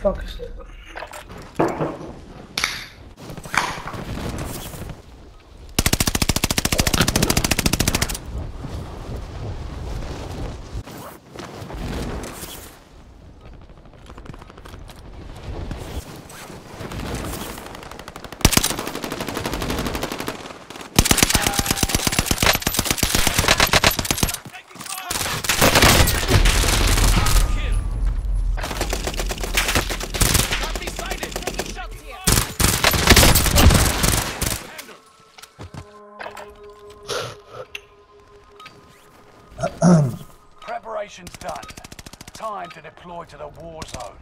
fuck is that? To deploy to the war zone.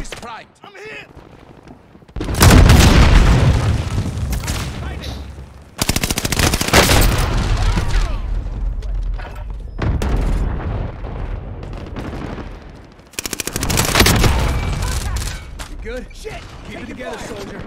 Primed. I'm here! Good? Shit! Keep it together, soldier.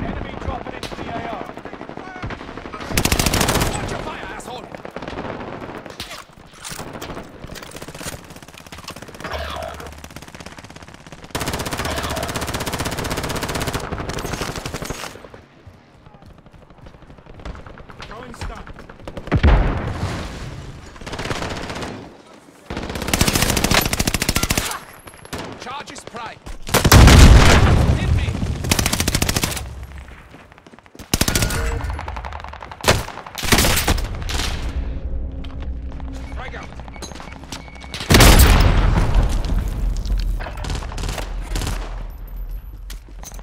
Enemy dropping into the AR. Watch your fire, asshole! Throwing stun. Charge is primed. Hit me! Frag out.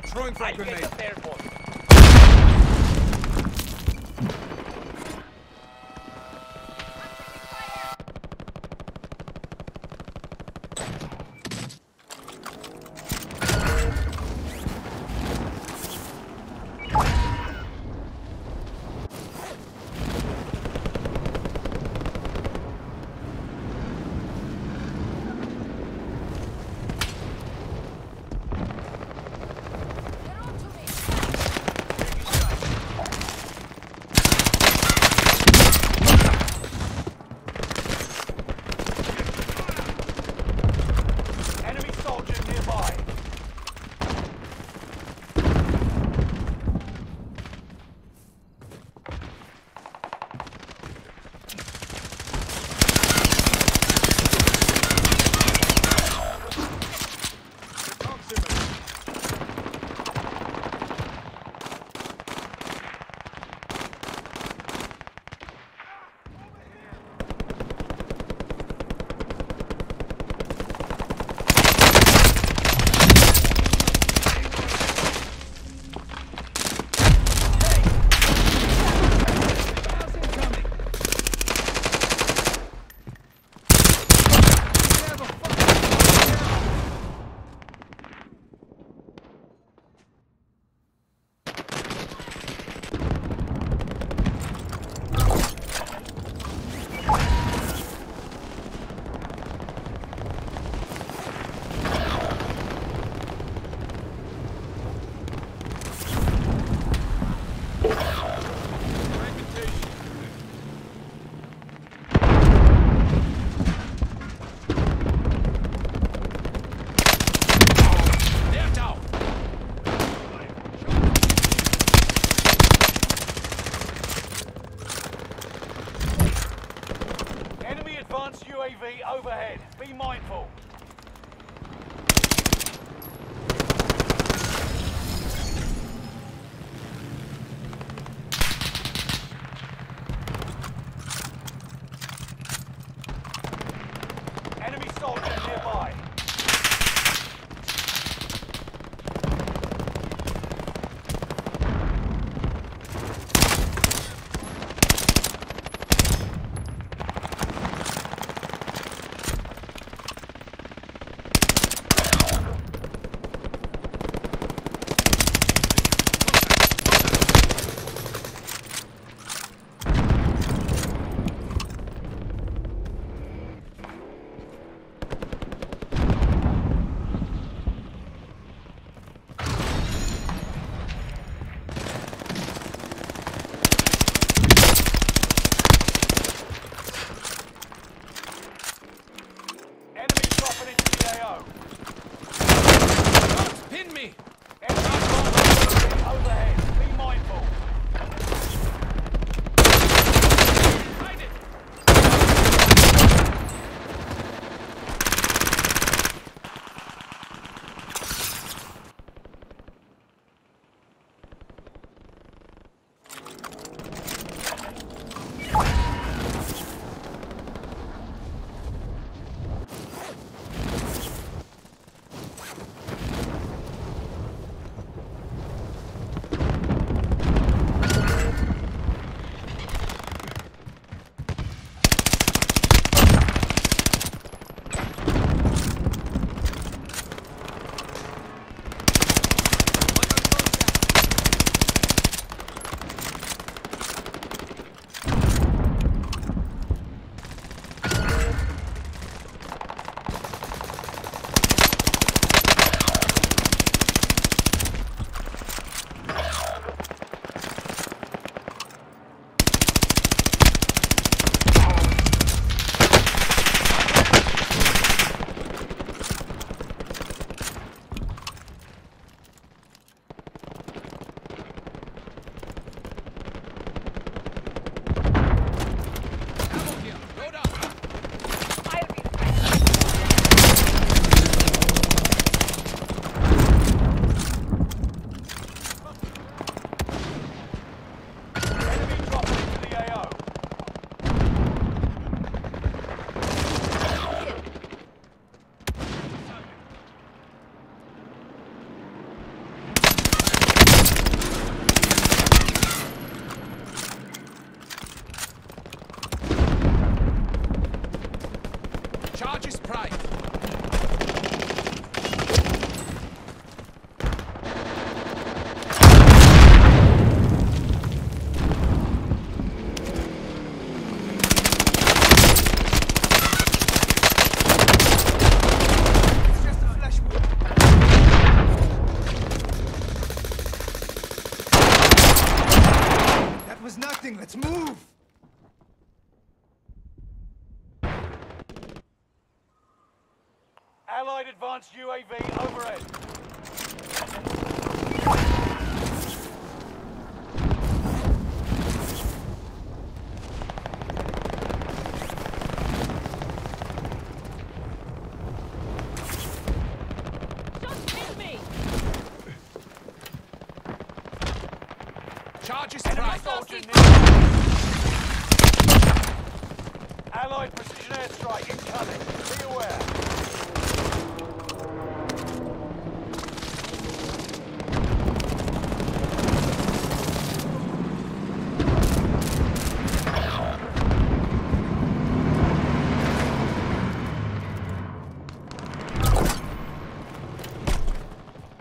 Throwing frag grenade. UAV overhead. Be mindful. KO. Pin me! Overhead. Advanced UAV overhead. Just hit me! Charges Enemy soldier. Allied precision airstrike incoming. Be aware.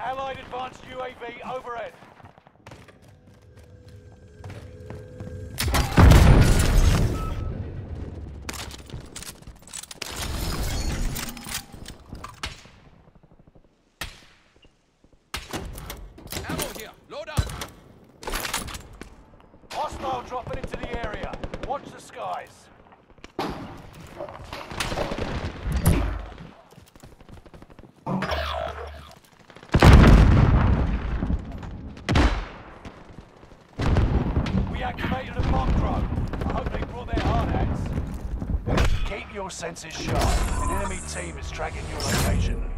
Allied advanced UAV overhead. We activated a bomb drone. I hope they brought their hard hats. Keep your senses sharp. An enemy team is tracking your location.